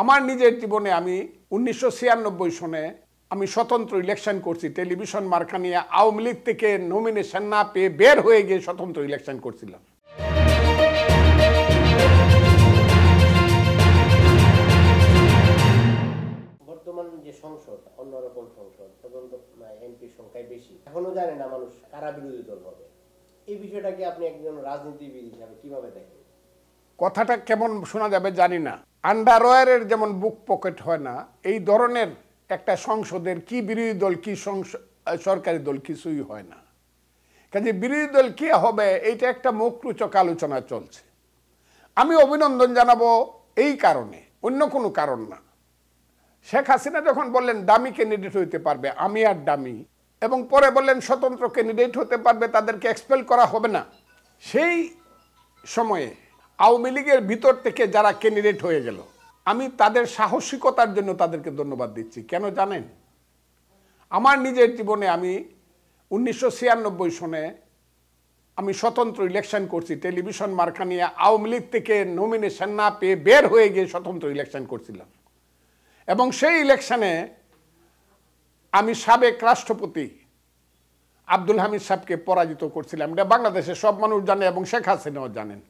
আমার নিজের জীবনে আমি উনিশশো সনে আমি স্বতন্ত্র ইলেকশন করছি। টেলিভিশন মার্কা নিয়ে আওয়ামী লীগ থেকে নমিনেশন না পেয়ে বের হয়ে গিয়ে স্বতন্ত্র ইলেকশন করছিলাম। বর্তমান যে সংসদ, অন্যরকম সংসদ এমপির সংখ্যায় বেশি, এখনও জানে না মানুষ কারা বিরোধী দল হবে। এই বিষয়টাকে আপনি একজন রাজনীতিবিদ হিসাবে কীভাবে দেখেন? কথাটা কেমন শোনা যাবে জানি না। আন্ডারওয়্যারের যেমন বুক পকেট হয় না, এই ধরনের একটা সংসদের কি বিরোধী দল, কি সরকারি দল কিছুই হয় না। কাজে বিরোধী দল কি হবে, এইটা একটা মুখরোচক আলোচনা চলছে। আমি অভিনন্দন জানাব এই কারণে, অন্য কোনো কারণ না। শেখ হাসিনা যখন বললেন, দামি ক্যান্ডিডেট হইতে পারবে, আমি আর দামি, এবং পরে বললেন, স্বতন্ত্র ক্যান্ডিডেট হতে পারবে, তাদেরকে এক্সপেল করা হবে না, সেই সময়ে আওয়ামী লীগের ভিতর থেকে যারা ক্যান্ডিডেট হয়ে গেল, আমি তাদের সাহসিকতার জন্য তাদেরকে ধন্যবাদ দিচ্ছি। কেন জানেন? আমার নিজের জীবনে আমি উনিশশো ছিয়ানব্বই সনে আমি স্বতন্ত্র ইলেকশন করছি। টেলিভিশন মার্কা নিয়ে আওয়ামী লীগ থেকে নমিনেশন না পেয়ে বের হয়ে গিয়ে স্বতন্ত্র ইলেকশন করছিলাম। এবং সেই ইলেকশনে আমি সাবেক রাষ্ট্রপতি আব্দুল হামিদ সাহেবকে পরাজিত করছিলাম। এটা বাংলাদেশের সব মানুষ জানে এবং শেখ হাসিনাও জানেন।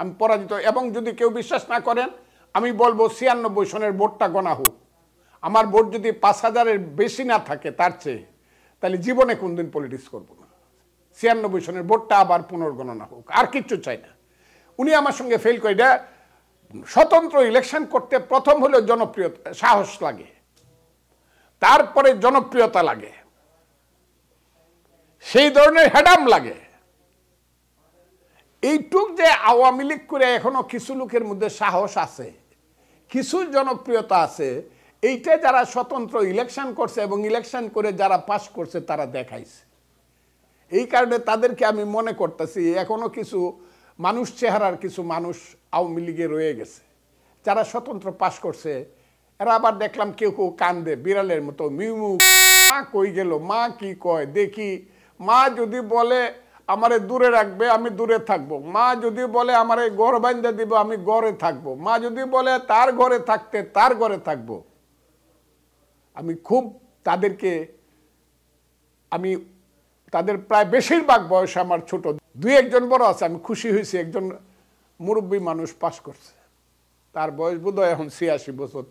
আমি পরাজিত, এবং যদি কেউ বিশ্বাস না করেন, আমি বলব ছিয়ানব্বই সনের ভোটটা গণা হোক। আমার ভোট যদি পাঁচ হাজারের বেশি না থাকে তার চেয়ে, তাহলে জীবনে কোনদিন পলিটিক্স করব না। ছিয়ানব্বই সনের ভোটটা আবার পুনর্গণনা হোক, আর কিচ্ছু চাই না। উনি আমার সঙ্গে ফেল করে, এটা স্বতন্ত্র ইলেকশন করতে প্রথম হলো জনপ্রিয়তা সাহস লাগে। তারপরে জনপ্রিয়তা লাগে। সেই ধরনের হ্যাডাম লাগে। এইটুক যে আওয়ামী লীগ করে এখনও কিছু লোকের মধ্যে সাহস আছে, কিছু জনপ্রিয়তা আছে, এইটা যারা স্বতন্ত্র ইলেকশন করছে এবং ইলেকশন করে যারা পাস করছে তারা দেখাইছে। এই কারণে তাদেরকে আমি মনে করতেছি এখনও কিছু মানুষ চেহারার কিছু মানুষ আওয়ামী লীগে রয়ে গেছে। যারা স্বতন্ত্র পাস করছে, এরা আবার দেখলাম কেউ কেউ কান্দে, বিড়ালের মতো মিউ মা কই গেল? মা কি কয়? দেখি, মা যদি বলে আমারে দূরে রাখবে, আমি দূরে থাকব। মা যদি বলে আমারে ঘর বান্ধে দিব, আমি ঘরে থাকব। মা যদি বলে তার ঘরে থাকতে, তার ঘরে থাকব। আমি খুব তাদেরকে, আমি তাদের প্রায় বেশিরভাগ বয়স আমার ছোট, দুই একজন বড় আছে, আমি খুশি হয়েছি, একজন মুরব্বী মানুষ পাস করছে। তার বয়স বোধহয় এখন ছিয়াশি বছর,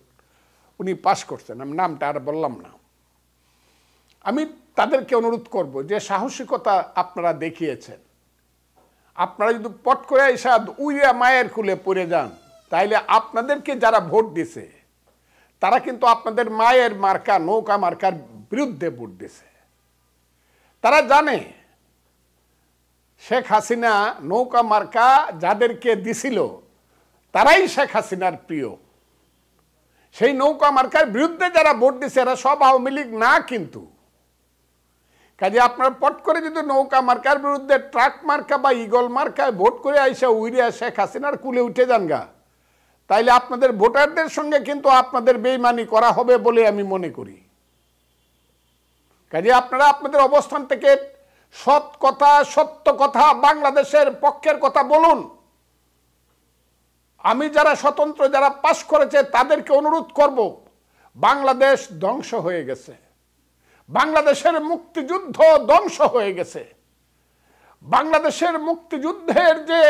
উনি পাস করছেন, আমি নামটা আর বললাম না। আমি তাদেরকে অনুরোধ করব যে সাহসিকতা আপনারা দেখিয়েছেন। আপনারা যদি পট করে এসা উইয়া মায়ের খুলে পড়ে যান, তাইলে আপনাদেরকে যারা ভোট দিছে, তারা কিন্তু আপনাদের মায়ের মার্কা, নৌকা মার্কার বিরুদ্ধে ভোট দিছে। তারা জানে, শেখ হাসিনা নৌকা মার্কা যাদেরকে দিছিল, তারাই শেখ হাসিনার প্রিয়। সেই নৌকা মার্কার বিরুদ্ধে যারা ভোট দিছে, এরা সব আওয়ামী লীগ না কিন্তু কাজে আপনার পট করে যদি নৌকা মার্কার বিরুদ্ধে ট্রাক মার্কা বা ইগল মার্কায় ভোট করে আইসা উইরিয়া শেখ হাসিনার কুলে উঠে যান গা। তাইলে আপনাদের ভোটারদের সঙ্গে কিন্তু আপনাদের বেইমানি করা হবে বলে আমি মনে করি। কাজে আপনারা আপনাদের অবস্থান থেকে সৎ কথা, সত্য কথা বাংলাদেশের পক্ষের কথা বলুন। আমি যারা স্বতন্ত্র, যারা পাশ করেছে তাদেরকে অনুরোধ করব, বাংলাদেশ ধ্বংস হয়ে গেছে। বাংলাদেশের মুক্তিযুদ্ধ ধ্বংস হয়ে গেছে। বাংলাদেশের মুক্তিযুদ্ধের যে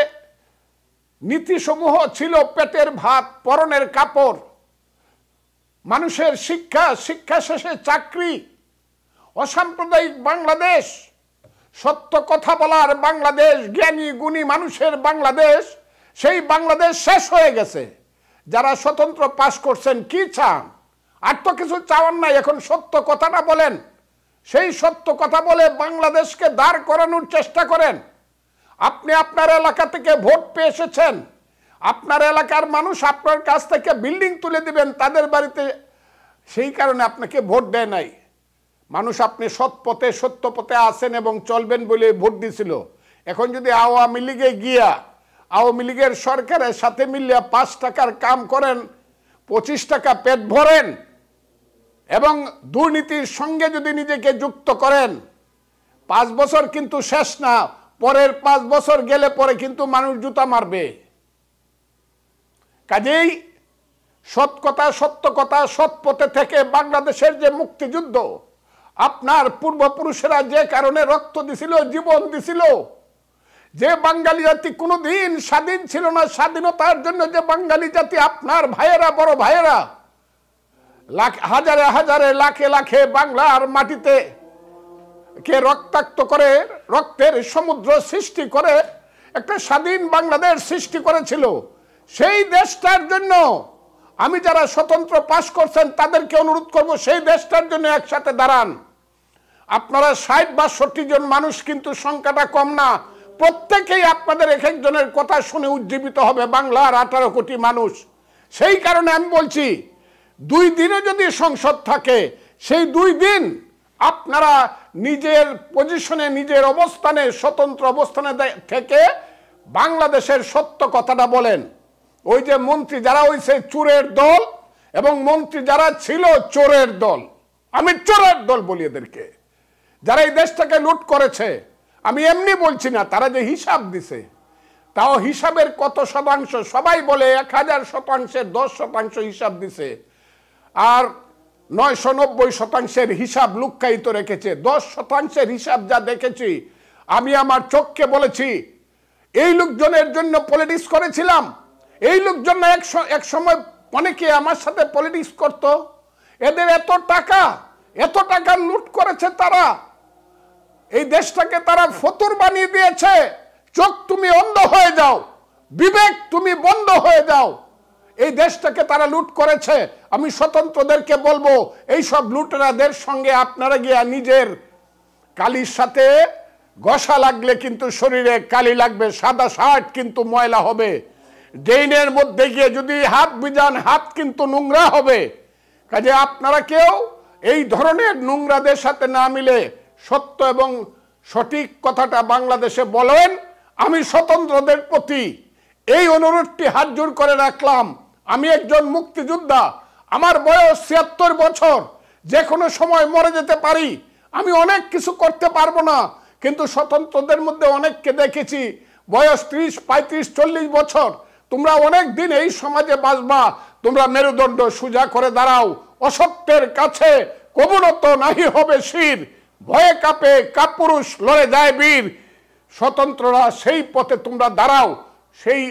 নীতিসমূহ ছিল পেটের ভাত, পরনের কাপড়, মানুষের শিক্ষা শিক্ষা শেষে চাকরি, অসাম্প্রদায়িক বাংলাদেশ, সত্য কথা বলার বাংলাদেশ, জ্ঞানী, গুণী মানুষের বাংলাদেশ, সেই বাংলাদেশ শেষ হয়ে গেছে। যারা স্বতন্ত্র পাশ করছেন, কি চান? আর তো কিছু চাওয়ান নাই, এখন সত্য কথাটা বলেন। সেই সত্য কথা বলে বাংলাদেশকে দাঁড় করানোর চেষ্টা করেন। আপনি আপনার এলাকা থেকে ভোট পেয়ে এসেছেন। আপনার এলাকার মানুষ আপনার কাছ থেকে বিল্ডিং তুলে দিবেন, তাদের বাড়িতে। সেই কারণে আপনাকে ভোট দেয় নাই। মানুষ আপনি সৎ পথে, সত্য পথে আসেন এবং চলবেন বলে ভোট দিছিল। এখন যদি আওয়ামী লীগে গিয়া, আওয়ামী লীগের সরকারের সাথে মিলিয়া পাঁচ টাকার কাম করেন, পঁচিশ টাকা পেট ভরেন এবং দুর্নীতির সঙ্গে যদি নিজেকে যুক্ত করেন, পাঁচ বছর কিন্তু শেষ না, পরের পাঁচ বছর গেলে পরে কিন্তু মানুষ জুতা মারবে। কাজেই সৎ কথা, সত্য কথা, সৎ পথে থেকে বাংলাদেশের যে মুক্তিযুদ্ধ, আপনার পূর্বপুরুষেরা যে কারণে রক্ত দিছিল, জীবন দিছিল, যে বাঙালি জাতি কোনোদিন স্বাধীন ছিল না, স্বাধীনতার জন্য যে বাঙালি জাতি আপনার ভাইয়েরা, বড় ভাইয়েরা লাখ হাজারে হাজারে, লাখে লাখে বাংলার মাটিতে কে রক্তাক্ত করে, রক্তের সমুদ্র সৃষ্টি করে, একটা স্বাধীন বাংলাদেশ সৃষ্টি করেছিল। সেই দেশটার জন্য আমি যারা স্বতন্ত্র পাশ করছেন, তাদেরকে অনুরোধ করব, সেই দেশটার জন্য একসাথে দাঁড়ান। আপনারা ষাট বাষট্টি জন মানুষ কিন্তু সংখ্যাটা কম না। প্রত্যেকেই আপনাদের এক একজনের কথা শুনে উজ্জীবিত হবে বাংলার আঠারো কোটি মানুষ। সেই কারণে আমি বলছি দুই দিনে যদি সংসদ থাকে, সেই দুই দিন আপনারা নিজের পজিশনে নিজের অবস্থানে, স্বতন্ত্র অবস্থানে থেকে বাংলাদেশের সত্য কথাটা বলেন। ওই যে মন্ত্রী যারা হইছে, চোরের দল এবং মন্ত্রী যারা ছিল, চোরের দল। আমি চোরের দল বলি এদেরকে। যারা এই দেশটাকে লুট করেছে, আমি এমনি বলছি না, তারা যে হিসাব দিছে, তাও হিসাবের কত শতাংশ? সবাই বলে এক হাজার শতাংশের দশ শতাংশ হিসাব দিছে। আর নয়শো নব্বই শতাংশের হিসাব লুক্কায়িত রেখেছে। দশ শতাংশের হিসাব যা দেখেছি, আমি আমার চোখকে বলেছি, এই লোকজনের জন্য পলিটিক্স করেছিলাম। এই লোকজন এক সময় অনেকে আমার সাথে পলিটিক্স করত। এদের এত টাকা এত টাকা লুট করেছে তারা। এই দেশটাকে তারা ফতুর বানিয়ে দিয়েছে। চোখ তুমি অন্ধ হয়ে যাও, বিবেক তুমি বন্ধ হয়ে যাও। এই দেশটাকে তারা লুট করেছে। আমি স্বতন্ত্রদেরকে বলব, এই সব লুটেরাদের সঙ্গে আপনারা গিয়া নিজের কালির সাথে ঘষা লাগলে কিন্তু শরীরে কালি লাগবে, সাদা শার্ট কিন্তু ময়লা হবে। ড্রেনের মধ্যে গিয়ে যদি হাত বিজান হাত কিন্তু নোংরা হবে। কাজে আপনারা কেউ এই ধরনের নোংরাদের সাথে না মিলে সত্য এবং সঠিক কথাটা বাংলাদেশে বলেন। আমি স্বতন্ত্রদের প্রতি এই অনুরোধটি হাত জোর করে রাখলাম। আমি একজন মুক্তিযোদ্ধা, আমার বয়স ছিয়াত্তর বছর যে কোনো সময় মরে যেতে পারি, আমি অনেক কিছু করতে পারব না, কিন্তু স্বতন্ত্রদের মধ্যে অনেককে দেখেছি, বয়স ত্রিশ, পঁয়ত্রিশ, চল্লিশ বছর, তোমরা অনেক দিন এই সমাজে বাঁচবা, তোমরা মেরুদণ্ড সোজা করে দাঁড়াও, অসত্যের কাছে কবনত নাহি হবে শির, ভয়ে কাপে কাপুরুষ লড়ে যায় বীর, স্বতন্ত্ররা সেই পথে তোমরা দাঁড়াও, সেই